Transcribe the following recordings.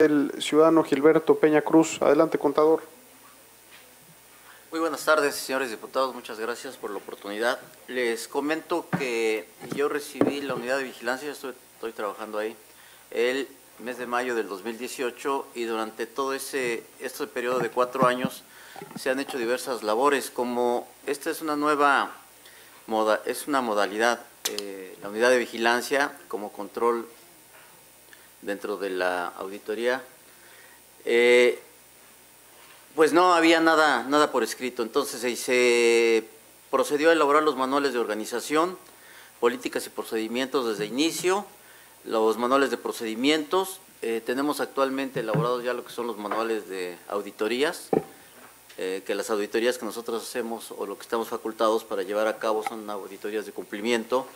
El ciudadano Gilberto Peña Cruz. Adelante, contador. Muy buenas tardes, señores diputados. Muchas gracias por la oportunidad. Les comento que yo recibí la unidad de vigilancia, estoy, trabajando ahí, el mes de mayo del 2018 y durante todo ese este periodo de cuatro años se han hecho diversas labores, como esta es una nueva moda, es una modalidad, eh, la unidad de vigilancia como control dentro de la auditoría, eh, pues no había nada, nada por escrito, entonces se, procedió a elaborar los manuales de organización, políticas y procedimientos desde inicio, los manuales de procedimientos, eh, tenemos actualmente elaborados ya lo que son los manuales de auditorías, eh, que las auditorías que nosotros hacemos o lo que estamos facultados para llevar a cabo son auditorías de cumplimiento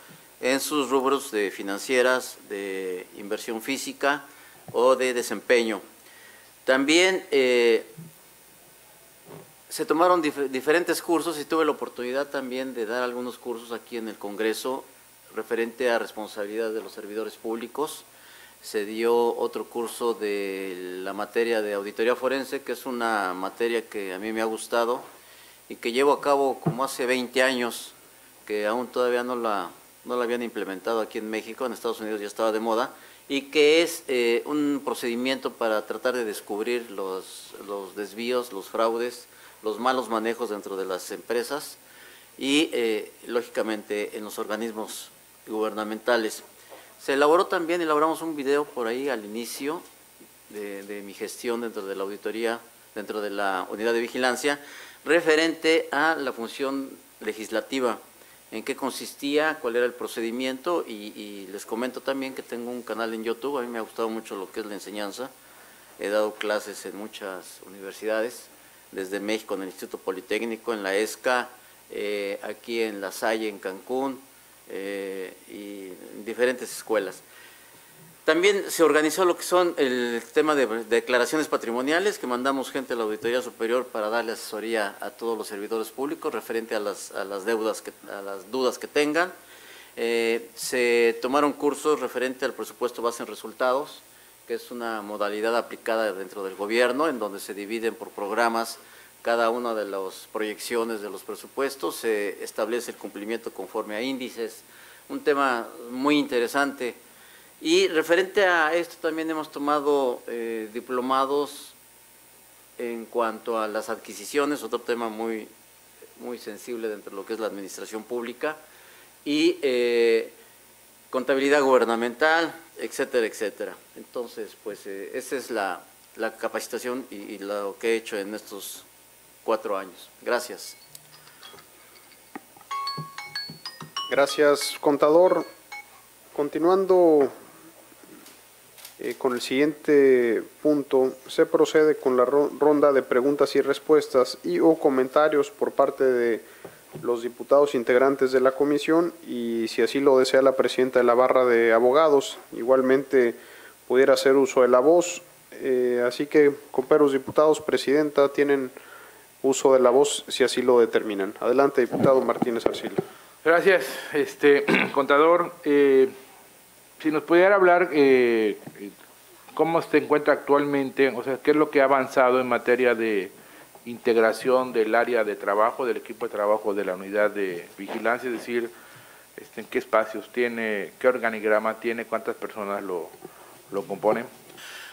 en sus rubros de financieras, de inversión física o de desempeño. También eh, se tomaron diferentes cursos y tuve la oportunidad también de dar algunos cursos aquí en el Congreso referente a responsabilidad de los servidores públicos. Se dio otro curso de la materia de auditoría forense, que es una materia que a mí me ha gustado y que llevo a cabo como hace 20 años, que aún todavía no la, no la habían implementado aquí en México, en Estados Unidos ya estaba de moda, y que es eh, un procedimiento para tratar de descubrir los, los desvíos, los fraudes, los malos manejos dentro de las empresas y, eh, lógicamente, en los organismos gubernamentales. Se elaboró también, elaboramos un video por ahí al inicio de, mi gestión dentro de la auditoría, dentro de la unidad de vigilancia, referente a la función legislativa, en qué consistía, cuál era el procedimiento y, les comento también que tengo un canal en YouTube, a mí me ha gustado mucho lo que es la enseñanza, he dado clases en muchas universidades, desde México en el Instituto Politécnico, en la ESCA, eh, aquí en La Salle, en Cancún, eh, y diferentes escuelas. También se organizó lo que son el tema de declaraciones patrimoniales, que mandamos gente a la Auditoría Superior para darle asesoría a todos los servidores públicos referente a las, a las deudas, que, a las dudas que tengan. Eh, se tomaron cursos referente al presupuesto base en resultados, que es una modalidad aplicada dentro del gobierno, en donde se dividen por programas cada una de las proyecciones de los presupuestos, se establece el cumplimiento conforme a índices, un tema muy interesante. Y referente a esto también hemos tomado eh, diplomados en cuanto a las adquisiciones, otro tema muy, muy sensible dentro de lo que es la administración pública, y eh, contabilidad gubernamental, etcétera, etcétera. Entonces, pues eh, esa es la, capacitación y lo que he hecho en estos cuatro años. Gracias. Gracias, contador. Continuando eh, con el siguiente punto, se procede con la ronda de preguntas y respuestas y o comentarios por parte de los diputados integrantes de la comisión y si así lo desea la presidenta de la barra de abogados, igualmente pudiera hacer uso de la voz. Eh, así que, compañeros diputados, presidenta, tienen uso de la voz si así lo determinan. Adelante, diputado Martínez Arcila. Gracias, este contador. Eh, si nos pudiera hablar eh, cómo se encuentra actualmente, o sea, qué es lo que ha avanzado en materia de integración del área de trabajo, del equipo de trabajo de la unidad de vigilancia, es decir, este, en qué espacios tiene, qué organigrama tiene, cuántas personas lo, lo componen.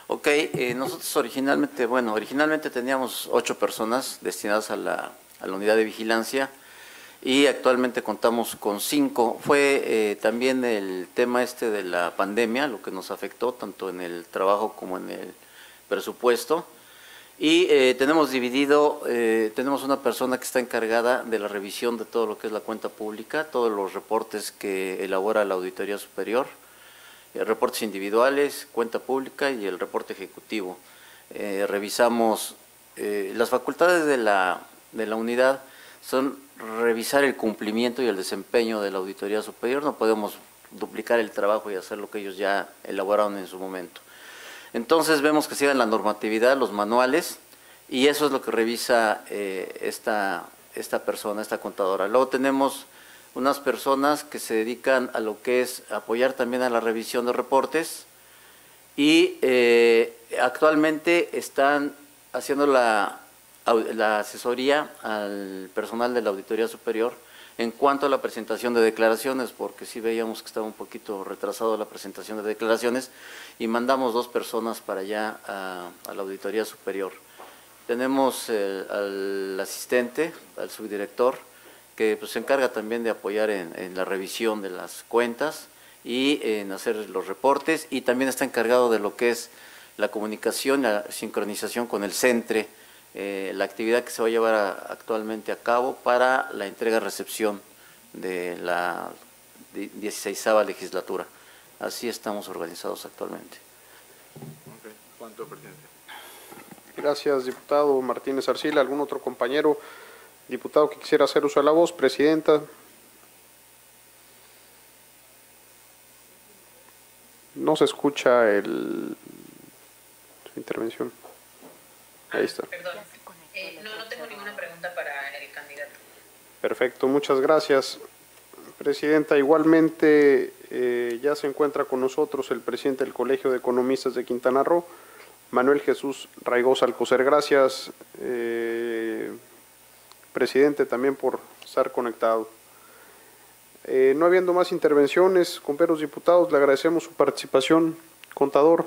Ok, eh, nosotros originalmente, bueno, originalmente teníamos ocho personas destinadas a la, a la unidad de vigilancia y actualmente contamos con cinco. Fue eh, también el tema este de la pandemia lo que nos afectó tanto en el trabajo como en el presupuesto. Y eh, tenemos dividido, tenemos una persona que está encargada de la revisión de todo lo que es la cuenta pública, todos los reportes que elabora la Auditoría Superior eh, reportes individuales, cuenta pública y el reporte ejecutivo. Eh, revisamos eh, las facultades de la, de la unidad son revisar el cumplimiento y el desempeño de la auditoría superior, no podemos duplicar el trabajo y hacer lo que ellos ya elaboraron en su momento. Entonces vemos que sigan la normatividad, los manuales, y eso es lo que revisa esta, esta persona, esta contadora. Luego tenemos unas personas que se dedican a lo que es apoyar también a la revisión de reportes y eh, actualmente están haciendo la, la asesoría al personal de la Auditoría Superior en cuanto a la presentación de declaraciones, porque sí veíamos que estaba un poquito retrasado la presentación de declaraciones y mandamos dos personas para allá a, a la Auditoría Superior. Tenemos eh, al asistente, al subdirector, que pues, se encarga también de apoyar en, en la revisión de las cuentas y en hacer los reportes y también está encargado de lo que es la comunicación, la sincronización con el CENTRE, eh, la actividad que se va a llevar actualmente a cabo para la entrega-recepción de la 16 legislatura. Así estamos organizados actualmente. ¿Cuánto, presidente? Gracias, diputado Martínez Arcila. ¿Algún otro compañero diputado que quisiera hacer uso de la voz? Presidenta. No se escucha el, su intervención. Ahí está. Perdón, Eh, no, no tengo ninguna pregunta para el candidato. Perfecto, muchas gracias. Presidenta, igualmente eh, ya se encuentra con nosotros el presidente del Colegio de Economistas de Quintana Roo, Manuel Jesús Raigosa Alcocer. Gracias, eh, presidente, también por estar conectado. Eh, no habiendo más intervenciones, compañeros diputados, le agradecemos su participación. Contador.